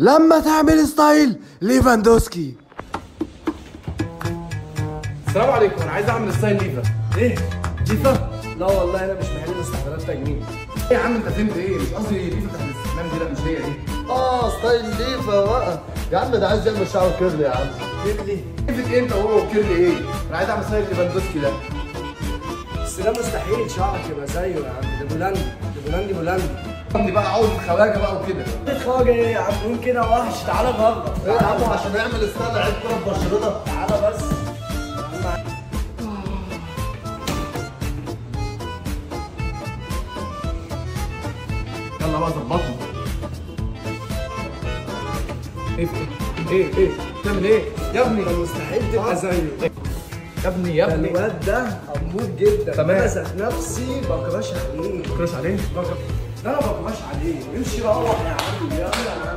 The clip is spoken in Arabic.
لما تعمل style ليفاندوسكي. السلام عليكم. أنا عايز أعمل style ليفا. إيه؟ ليفا؟ لا والله أنا مش محل استحضارات تجميل إيه يا عم أنت فهمت إيه؟ مش قصدي ليفا بتاعت الاستحمام دي لا مش هي دي. آه style ليفا بقى. يا عم ده عايز يعمل شعره curly يا عم. curly؟ ليفا إيه أنت وهو curly إيه؟ أنا عايز أعمل style ليفاندوسكي ده. بس ده مستحيل شعرك يبقى زيه يا عم. ده بولندي. ده بولندي بولندي. عندي بقى عاوز خواجة بقى وكده. اتخرج إيه يا عم؟ قول كده وحش. تعالى إيه يا عم؟ عشان يعمل ستايل لعيب كوره في برشلونه تعالى بس. يلا بقى ظبطنا. إيه إيه إيه بتعمل إيه؟ يا ابني. مستحيل تبقى زيه. يا ابني يا ابني. الواد ده أمور جدا. تمام. أنا ذات نفسي بكراش عليه. كروش عليه؟ ده أنا بكراش عليه. امشي روح يا عم. يلا يا عم